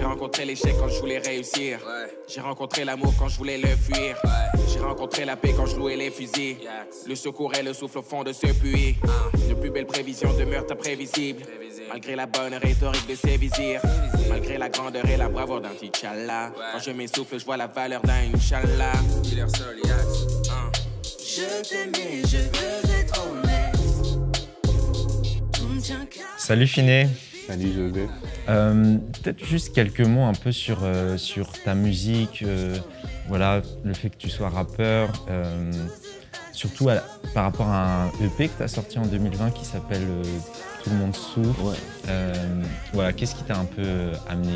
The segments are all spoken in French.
J'ai rencontré l'échec quand je voulais réussir. J'ai rencontré l'amour quand je voulais le fuir. J'ai rencontré la paix quand je louais les fusils. Le secours et le souffle au fond de ce puits. De plus belles prévisions de meurtre imprévisible. Malgré la bonne rhétorique de ses visirs. Malgré la grandeur et la bravoure d'un T'Challa. Quand je m'essouffle, je vois la valeur d'un Inch'Allah. Je t'aimais, je veux être honnête. Salut Finet. Salut José. Euh, Peut-être juste quelques mots un peu sur, euh, sur ta musique, euh, voilà, le fait que tu sois rappeur, euh, surtout à- par rapport à un EP que tu as sorti en 2020 qui s'appelle euh, Tout le monde souffre. Ouais. Euh, voilà, qu'est-ce qui t'a un peu amené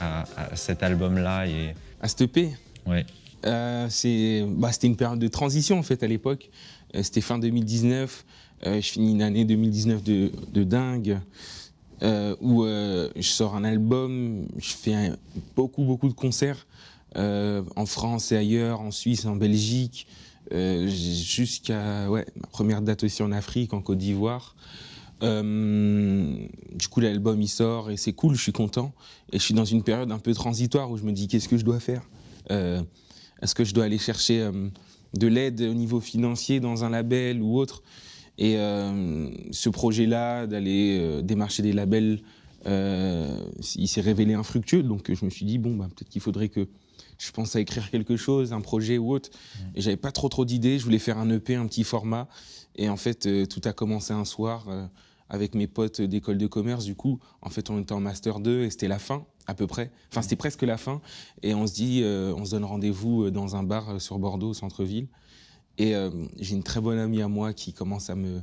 à, à cet album-là et À cette EP, ouais. euh, c'est- bah, c'était une période de transition en fait à l'époque. Euh, c'était fin 2019. Euh, je finis une année 2019 de, de dingue. Euh, où euh, je sors un album, je fais beaucoup beaucoup de concerts euh, en France et ailleurs, en Suisse, en Belgique, jusqu'à ouais, ma première date aussi en Afrique, en Côte d'Ivoire. Du coup, l'album il sort et c'est cool, je suis content. Et je suis dans une période un peu transitoire où je me dis qu'est-ce que je dois faire? Est-ce que je dois aller chercher de l'aide au niveau financier dans un label ou autre? Et euh, ce projet-là, d'aller euh, démarcher des labels, euh, il s'est révélé infructueux. Donc je me suis dit, bon, bah, peut-être qu'il faudrait que je pense à écrire quelque chose, un projet ou autre. Et j'avais pas trop trop d'idées. Je voulais faire un EP, un petit format. Et en fait, euh, tout a commencé un soir euh, avec mes potes d'école de commerce. Du coup, en fait, on était en master 2 et c'était la fin à peu près. Enfin, c'était presque la fin. Et on se dit, euh, on se donne rendez-vous dans un bar sur Bordeaux, au centre-ville. Et euh, j'ai une très bonne amie à moi qui commence à me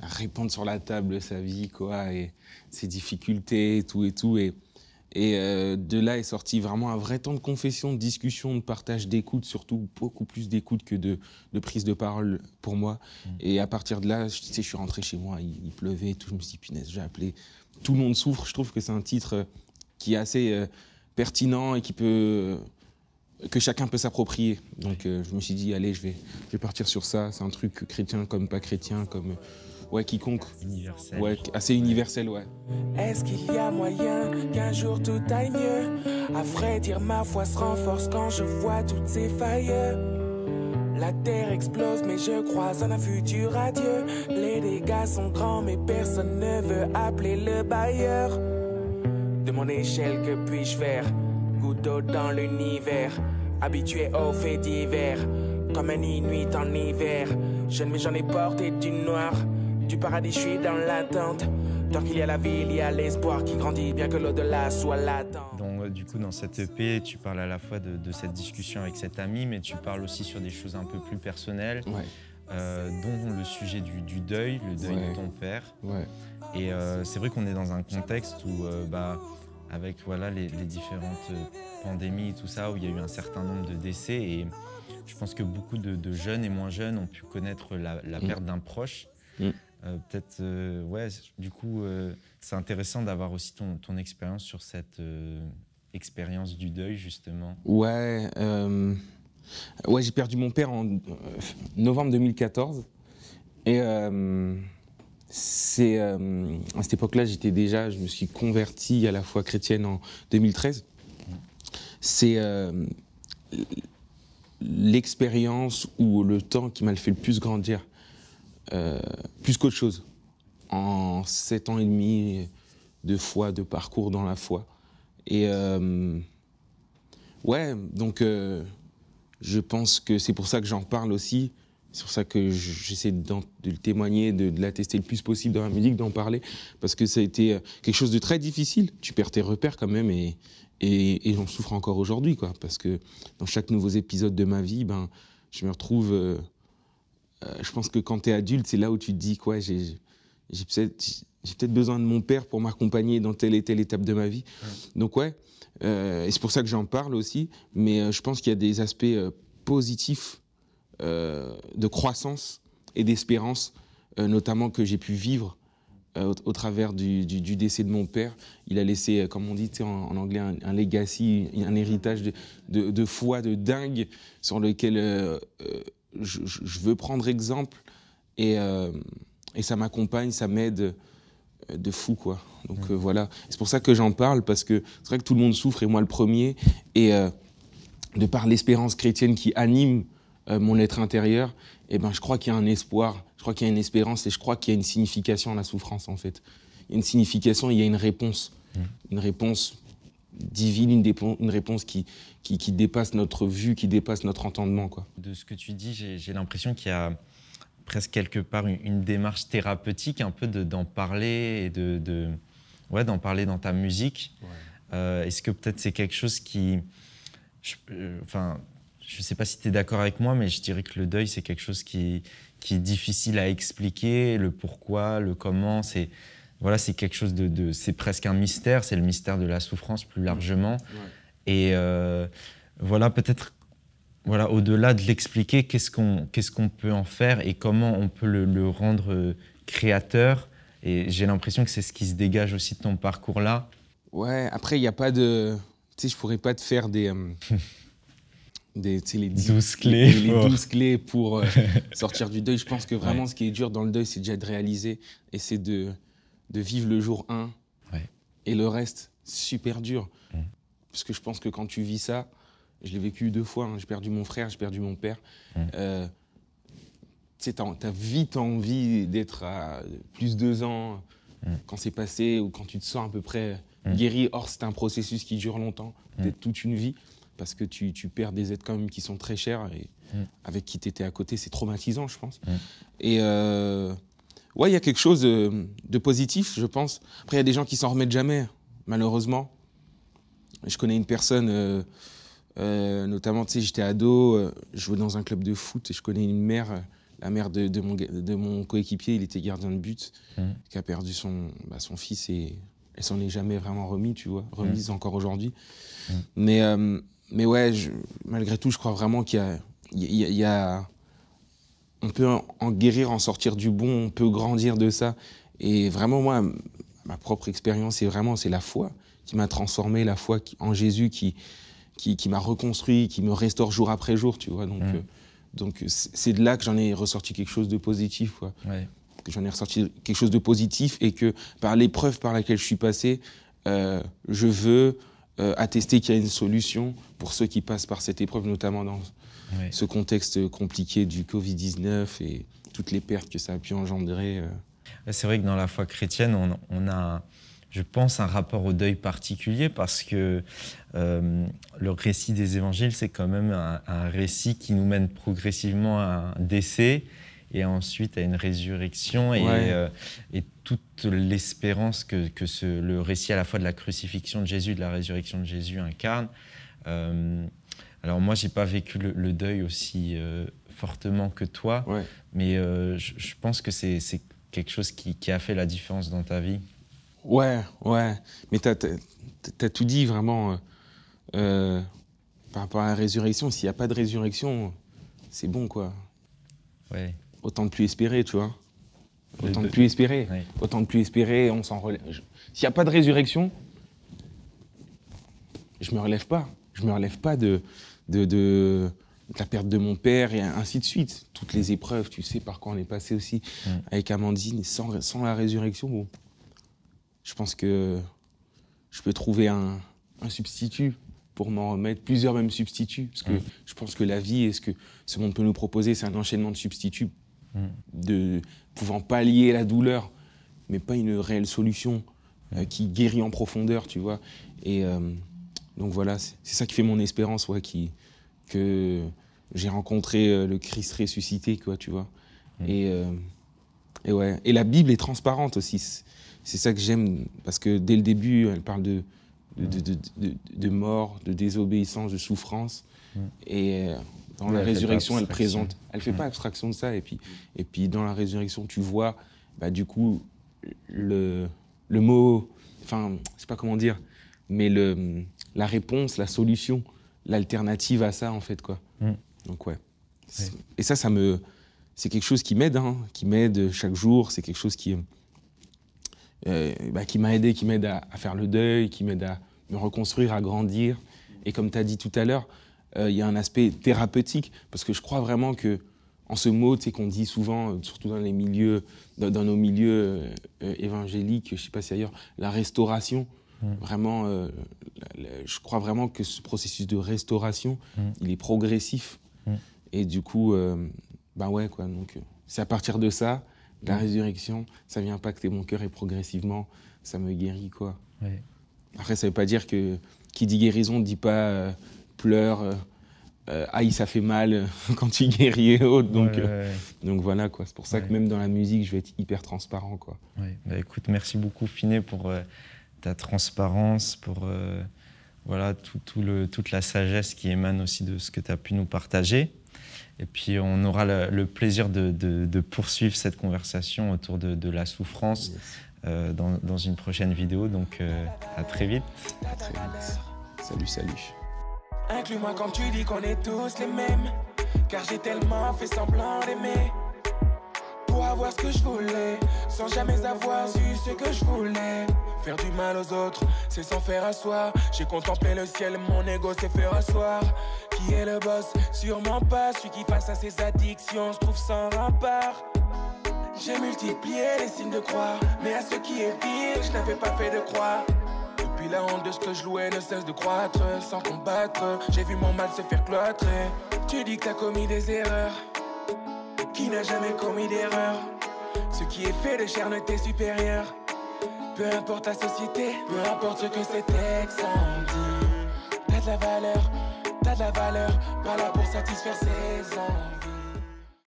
à répandre sur la table sa vie, quoi, et ses difficultés, et tout et tout. Et, et euh, de là est sorti vraiment un vrai temps de confession, de discussion, de partage, d'écoute, surtout beaucoup plus d'écoute que de, de prise de parole pour moi. Et à partir de là, je, tu sais, je suis rentré chez moi, il, il pleuvait, et tout. Je me suis dit, punaise, j'ai appelé Tout le monde souffre. Je trouve que c'est un titre qui est assez euh, pertinent et qui peut. Que chacun peut s'approprier. Donc euh, je me suis dit, allez, je vais, je vais partir sur ça. C'est un truc chrétien comme pas chrétien, comme. ouais, quiconque. Universel. Ouais, assez universel, ouais. Est-ce qu'il y a moyen qu'un jour tout aille mieux? À vrai dire, ma foi se renforce quand je vois toutes ces failles. La terre explose, mais je crois en un futur adieu. Les dégâts sont grands, mais personne ne veut appeler le bailleur. De mon échelle, que puis-je faire? Goutte d'eau dans l'univers, habitué aux faits divers. Comme un inuit en hiver, jeune mais j'en ai porté du noir. Du paradis, je suis dans l'attente. Tant qu'il y a la vie, il y a l'espoir qui grandit, bien que l'au-delà soit latent. Donc, euh, du coup, dans cette EP, tu parles à la fois de, de cette discussion avec cet ami, mais tu parles aussi sur des choses un peu plus personnelles, Ouais, euh, dont le sujet du, du deuil, le deuil Ouais. de ton père. ouais. Et euh, c'est vrai qu'on est dans un contexte où, euh, bah, avec voilà, les, les différentes euh, pandémies et tout ça, où il y a eu un certain nombre de décès, et je pense que beaucoup de, de jeunes et moins jeunes ont pu connaître la, la Mm. perte d'un proche. Mm. Euh, Peut-être, euh, ouais, du coup, euh, c'est intéressant d'avoir aussi ton, ton expérience sur cette expérience du deuil, justement. Ouais, ouais j'ai perdu mon père en novembre 2014. Et c'est euh, à cette époque-là, j'étais déjà, je me suis converti à la foi chrétienne en 2013. C'est euh, l'expérience ou le temps qui m'a fait le plus grandir, euh, plus qu'autre chose. En sept ans et demi de foi, de parcours dans la foi. Et ouais, donc je pense que c'est pour ça que j'en parle aussi. C'est pour ça que je- j'essaie de le témoigner, de, de l'attester le plus possible dans la musique, d'en parler, parce que ça a été euh, quelque chose de très difficile. Tu perds tes repères quand même, et, et, et j'en souffre encore aujourd'hui, quoi. Parce que dans chaque nouveau épisode de ma vie, ben, je me retrouve. euh, euh, je pense que quand tu es adulte, c'est là où tu te dis, quoi, j'ai peut-être besoin de mon père pour m'accompagner dans telle et telle étape de ma vie. Donc ouais, euh, et c'est pour ça que j'en parle aussi. Mais je pense qu'il y a des aspects positifs de croissance et d'espérance, euh, notamment que j'ai pu vivre euh, au, au travers du, du- du décès de mon père. Il a laissé, euh, comme on dit en, en anglais, un, un legacy, un héritage de, de, de foi de dingue sur lequel euh, euh, je, veux prendre exemple. Et, euh, et ça m'accompagne, ça m'aide de fou, quoi. Donc euh, voilà, c'est pour ça que j'en parle, parce que c'est vrai que tout le monde souffre, et moi le premier, et euh, de par l'espérance chrétienne qui anime euh, mon être intérieur, eh ben, je crois qu'il y a un espoir, je crois qu'il y a une espérance, et je crois qu'il y a une signification à la souffrance, en fait. Il y a une signification, il y a une réponse, une réponse divine, une, réponse qui, qui, qui dépasse notre vue, qui dépasse notre entendement, quoi. De ce que tu dis, j'ai l'impression qu'il y a presque quelque part une, une démarche thérapeutique, un peu de- d'en parler et de, de- ouais, d'en parler dans ta musique. Euh, Est-ce que peut-être c'est quelque chose qui, je, euh, enfin, je sais pas si tu es d'accord avec moi, mais je dirais que le deuil c'est quelque chose qui, qui est difficile à expliquer, le pourquoi, le comment, c'est voilà, c'est quelque chose de, de- c'est presque un mystère, c'est le mystère de la souffrance plus largement. Et euh, voilà, peut-être, voilà, au-delà de l'expliquer, qu'est-ce qu'on qu'est-ce qu'on peut en faire et comment on peut le, le rendre euh, créateur. Et j'ai l'impression que c'est ce qui se dégage aussi de ton parcours-là. Ouais, après, il n'y a pas de. Tu sais, je pourrais pas te faire des. euh, des les dix- 12 clés Les, les pour- 12 clés pour euh, sortir du deuil. Je pense que vraiment, ce qui est dur dans le deuil, c'est déjà de réaliser et c'est de, de vivre le jour 1. Ouais. Et le reste, super dur. Mm. Parce que je pense que quand tu vis ça, je l'ai vécu deux fois. hein. J'ai perdu mon frère, j'ai perdu mon père. Mm. Euh, tu t'as vite envie d'être à plus deux ans Mm. quand c'est passé ou quand tu te sens à peu près Mm. guéri. Or, c'est un processus qui dure longtemps, peut-être toute une vie, parce que tu, tu perds des êtres quand même qui sont très chers et Mm. avec qui tu étais à côté. C'est traumatisant, je pense. Mm. Et euh, ouais, il y a quelque chose de, de positif, je pense. Après, il y a des gens qui s'en remettent jamais, malheureusement. Je connais une personne, euh, euh, notamment, tu sais, j'étais ado, je jouais dans un club de foot et je connais une mère, la mère de, de mon, de mon coéquipier, il était gardien de but, Mhm. qui a perdu son, bah, son fils et elle s'en est jamais vraiment remis, tu vois, remise encore aujourd'hui. Mais, euh, mais ouais, je- malgré tout, je crois vraiment qu'il y a, il y a- il y a- on peut en, guérir, en sortir du bon, on peut grandir de ça. Et vraiment, moi, ma propre expérience, c'est vraiment c'est la foi qui m'a transformé, la foi en Jésus qui, qui, qui m'a reconstruit, qui me restaure jour après jour, tu vois. Donc, Mm. euh, donc c'est c'est de là que j'en ai ressorti quelque chose de positif, quoi. Ouais. Que j'en ai ressorti quelque chose de positif et que par l'épreuve par laquelle je suis passé, euh, je veux euh, attester qu'il y a une solution pour ceux qui passent par cette épreuve, notamment dans ce contexte compliqué du Covid-19 et toutes les pertes que ça a pu engendrer. euh. C'est vrai que dans la foi chrétienne, on, on a, je pense, un rapport au deuil particulier parce que euh, le récit des évangiles, c'est quand même un, un récit qui nous mène progressivement à un décès et ensuite à une résurrection et, Ouais. euh, et toute l'espérance que, que ce- le récit à la fois de la crucifixion de Jésus de la résurrection de Jésus incarne. Euh, alors moi, j'ai pas vécu le, le deuil aussi euh, fortement que toi, Ouais. mais euh, je, je pense que c'est c'est quelque chose qui, qui a fait la différence dans ta vie. Ouais, ouais. Mais t'as as, tout dit vraiment par rapport à la résurrection. S'il n'y a pas de résurrection, c'est bon, quoi. Ouais. Autant de plus espérer, tu vois. Autant de deuil. plus espérer. Autant de plus espérer, on s'en relève. S'il n'y a pas de résurrection, je me relève pas. Je me relève pas de, de, de, de la perte de mon père et ainsi de suite. Toutes les épreuves, tu sais par quoi on est passé aussi avec Amandine. Sans, sans la résurrection, bon, je pense que je peux trouver un, un substitut pour m'en remettre, plusieurs même substituts. Parce que je pense que la vie et ce que ce monde peut nous proposer, c'est un enchaînement de substituts Mm. de pouvant pallier la douleur, mais pas une réelle solution euh, qui guérit en profondeur, tu vois. Et euh, donc voilà, c'est ça qui fait mon espérance, ouais, qui, que j'ai rencontré euh, le Christ ressuscité, quoi, tu vois. Mm. Et, euh, et ouais, et la Bible est transparente aussi. C'est- ça que j'aime, parce que dès le début, elle parle de, de, de, de- mort, de désobéissance, de souffrance. Mm. Et dans la elle résurrection, elle présente. Elle fait Mm. pas abstraction de ça. Et puis, et puis dans la résurrection, tu vois, bah, du coup, le, le mot, enfin, je sais pas comment dire, mais le, la réponse, la solution, l'alternative à ça, en fait, quoi. Mm. Donc, ouais. Et ça, ça me. C'est quelque chose qui m'aide, hein, qui m'aide chaque jour. C'est quelque chose qui. euh, bah, qui m'a aidé, qui m'aide à, à faire le deuil, qui m'aide à me reconstruire, à grandir. Et comme tu as dit tout à l'heure, euh, il y a un aspect thérapeutique, parce que je crois vraiment que en ce mot qu'on dit souvent, surtout dans les milieux, dans, nos milieux évangéliques, je ne sais pas si ailleurs, la restauration. Mm. Vraiment, euh, je crois vraiment que ce processus de restauration, mm. il est progressif. Mm. Et du coup, euh, bah ouais, quoi. Donc, euh, c'est à partir de ça, la résurrection, ça vient impacter mon cœur et progressivement, ça me guérit, quoi. Après, ça veut pas dire que qui dit guérison ne dit pas pleure, aïe, ça fait mal quand tu guéris et autres. Donc, donc voilà, quoi. C'est pour ça que même dans la musique, je vais être hyper transparent, quoi. Bah, écoute, merci beaucoup, Finet, pour ta transparence, pour euh, voilà, tout, le, toute la sagesse qui émane aussi de ce que tu as pu nous partager. Et puis on aura le, plaisir de, de, poursuivre cette conversation autour de, de la souffrance euh, dans, dans, une prochaine vidéo. Donc euh, à très vite. À très vite. Salut, salut. Inclus-moi quand tu dis qu'on est tous les mêmes, car j'ai tellement fait semblant d'aimer pour avoir ce que je voulais, sans jamais avoir su ce que je voulais. Faire du mal aux autres, c'est sans faire asseoir. J'ai contemplé le ciel, mon ego s'est fait rasseoir. Qui est le boss? Sûrement pas celui qui face à ses addictions se trouve sans rempart. J'ai multiplié les signes de croix, mais à ce qui est pire, je n'avais pas fait de croix. La honte de ce que je louais ne cesse de croître, sans combattre, j'ai vu mon mal se faire cloîtrer. Tu dis que t'as commis des erreurs qui n'a jamais commis d'erreur? Ce qui est fait de chair ne t'est supérieur. Peu importe la société, peu importe ce que c'est dit. T'as de la valeur, t'as de la valeur, pas là pour satisfaire ses envies.